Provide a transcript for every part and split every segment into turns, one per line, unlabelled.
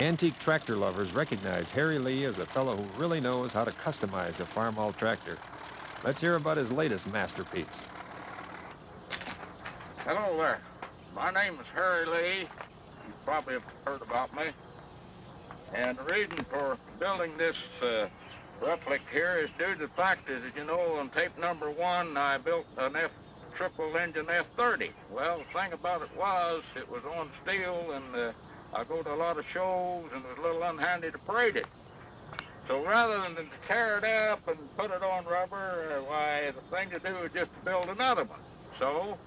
Antique tractor lovers recognize Harry Lee as a fellow who really knows how to customize a Farmall tractor. Let's hear about his latest masterpiece.
Hello there. My name is Harry Lee. You probably have heard about me. And the reason for building this uh, replica here is due to the fact that, as you know, on tape number one, I built an F triple engine F-30. Well, the thing about it was, it was on steel, and uh, I go to a lot of shows, and it's a little unhandy to parade it. So rather than to tear it up and put it on rubber, uh, why, the thing to do is just to build another one. So,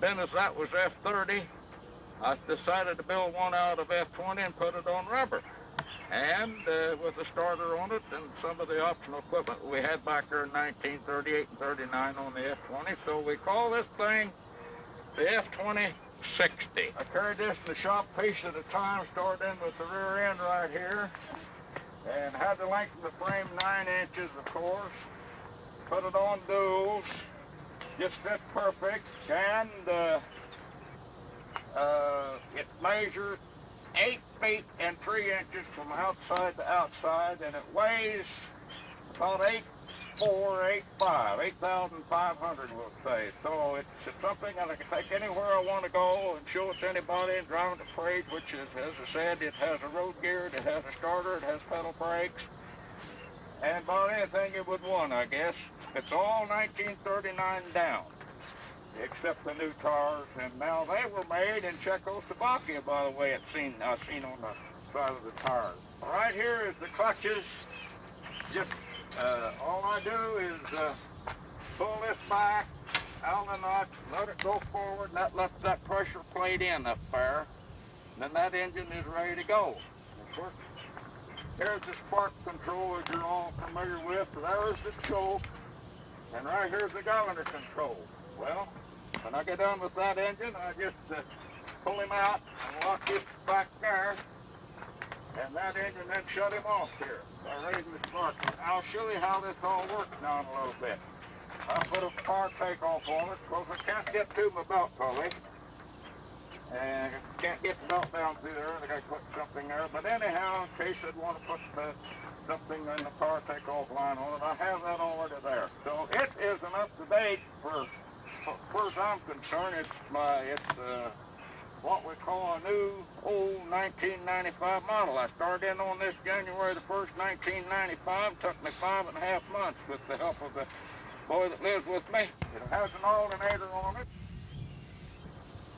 then as that was F-30, I decided to build one out of F-20 and put it on rubber and uh, with a starter on it and some of the optional equipment we had back there in 1938 and 39 on the F-20. So we call this thing the F-20 60. I carried this in the shop piece at a time, started in with the rear end right here, and had the length of the frame nine inches, of course. Put it on duals, just fit perfect, and uh, uh, it measures eight feet and three inches from outside to outside, and it weighs about eight four, eight five, eight thousand five hundred, we'll say. So it's, something that I can take anywhere I want to go and show it to anybody and drive it to parade, which is, as I said, it has a road gear, it has a starter, it has pedal brakes, and about anything it would want, I guess. It's all 1939 down except the new tires, and now they were made in Czechoslovakia, by the way, it's seen, I've seen on the side of the tires. Right here is the clutches. Just, uh, all I do is uh, pull this back out of the nut, let it go forward, and that lets that pressure plate in up there. And then that engine is ready to go. Here's the spark control, as you're all familiar with. There's the choke, and right here's the governor control. Well, when I get done with that engine, I just uh, pull him out and lock this back there, and that engine then shut him off here by raising spark. I'll show you how this all works now in a little bit. I put a power takeoff on it because I can't get to my belt pulley. And can't get the belt down through there, I gotta put something there. But anyhow, in case I'd want to put the, something in the power takeoff line on it, I have that already there. So it is an up-to-date for as far as I'm concerned, it's my it's uh, we call a new old 1995 model. I started in on this January the 1st, 1995. Took me five and a half months with the help of the boy that lives with me. It has an alternator on it.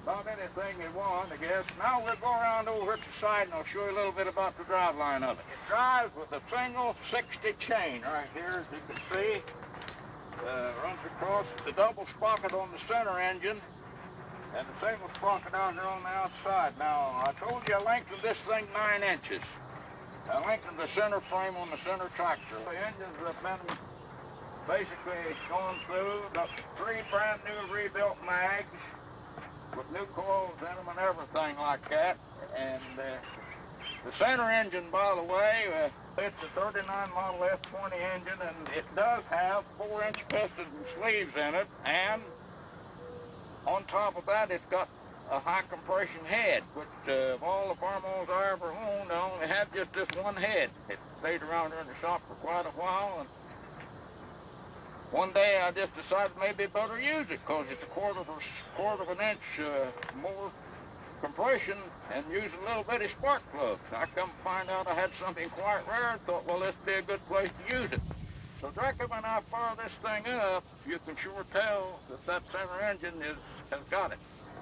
About anything you want, I guess. Now we'll go around over to the side and I'll show you a little bit about the drive line of it. It drives with a single 60 chain right here, as you can see uh, runs across the double sprocket on the center engine and the single sprocket out here on the outside. Now, I told you I lengthened this thing nine inches. I lengthened the center frame on the center tractor. The engines have been basically going through, got three brand new rebuilt mags with new coils in them and everything like that. And uh, the center engine, by the way, uh, it's a 39 model F20 engine, and it does have 4-inch pistons and sleeves in it, and on top of that, it's got a high compression head, which uh, of all the Farmalls I ever owned, I only had just this one head. It stayed around here in the shop for quite a while, and one day I just decided maybe better use it because it's a quarter of a quarter of an inch uh, more compression and use a little bitty spark plug. I come find out I had something quite rare thought, well, this would be a good place to use it. So directly when I fire this thing up, you can sure tell that that center engine is, has got it.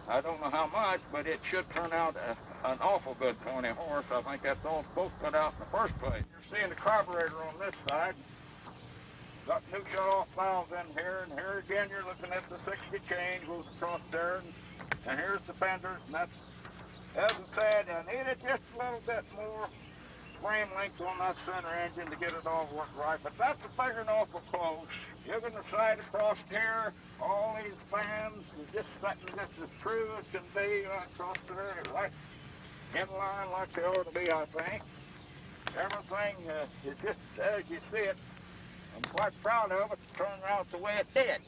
I don't know how much, but it should turn out a, an awful good 20 horse. I think that's all supposed to put out in the first place. You're seeing the carburetor on this side. Got two shut-off valves in here, and here again you're looking at the 60 chain goes across there, and, and here's the fenders, and that's as I said, I need it just a little bit more frame length on that center engine to get it all worked right, but that's a figuring awful close. Going to slide across here, all these fans, just setting this as true as can be right across there, right in line like they ought to be, I think. Everything uh, is just as you see it. I'm quite proud of it to turn out the way it did.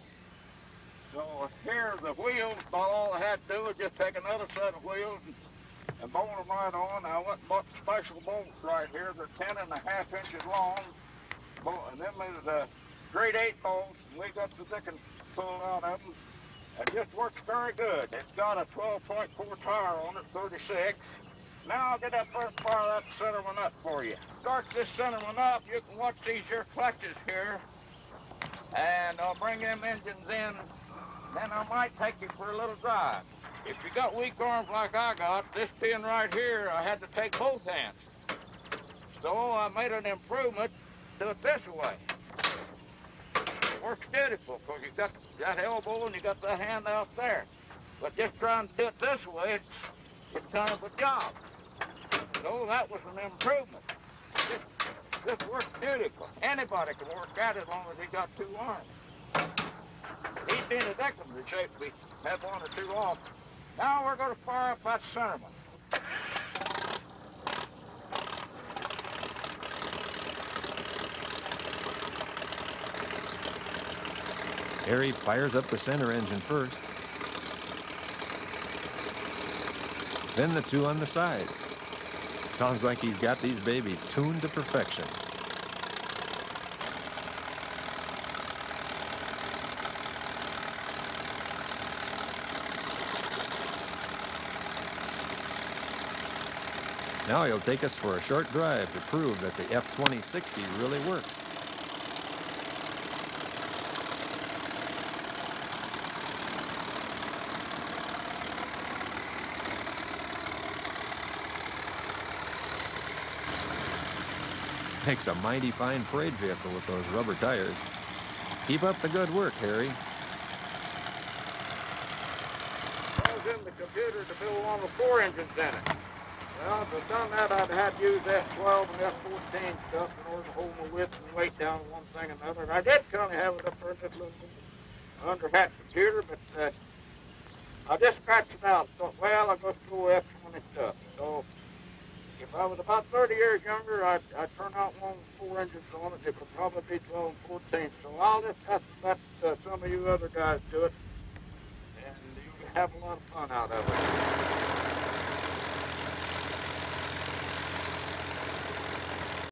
So here the wheels, all I had to do was just take another set of wheels and and bolt them right on. I went and bought special bolts right here. They're ten and a half inches long. And them is uh, grade eight bolts. And we got the thick and pull out of them. It just works very good. It's got a 12.4 tire on it, 36. Now I'll get that first part of that center one up for you. Start this center one up. You can watch these here clutches here. And I'll bring them engines in. Then I might take you for a little drive. If you got weak arms like I got, this pin right here, I had to take both hands. So I made an improvement, do it this way. It works beautiful, because you got that elbow and you got that hand out there. But just trying to do it this way, it's, it's kind of a job. So that was an improvement. This, this works beautiful. Anybody can work at it as long as he got two arms. He'd be in a decimate shape if have one or two off. Now we're going to fire up that center one.
Harry fires up the center engine first. Then the two on the sides. Sounds like he's got these babies tuned to perfection. Now he'll take us for a short drive to prove that the F-2060 really works. Makes a mighty fine parade vehicle with those rubber tires. Keep up the good work, Harry.
Was in the computer to build one with four engines in it. Well, if I'd done that, I'd had to use F12 and F14 stuff in order to hold my width and weight down one thing and another. I did kind of have it up this little under hat computer, but uh, I just scratched it out. Thought, well, I'll go through F20 stuff. So if I was about 30 years younger, I'd, I'd turn out one with four engines on it. It would probably be 12 and 14. So I'll just have to let uh, some of you other guys do it, and you can have a lot of fun out of it.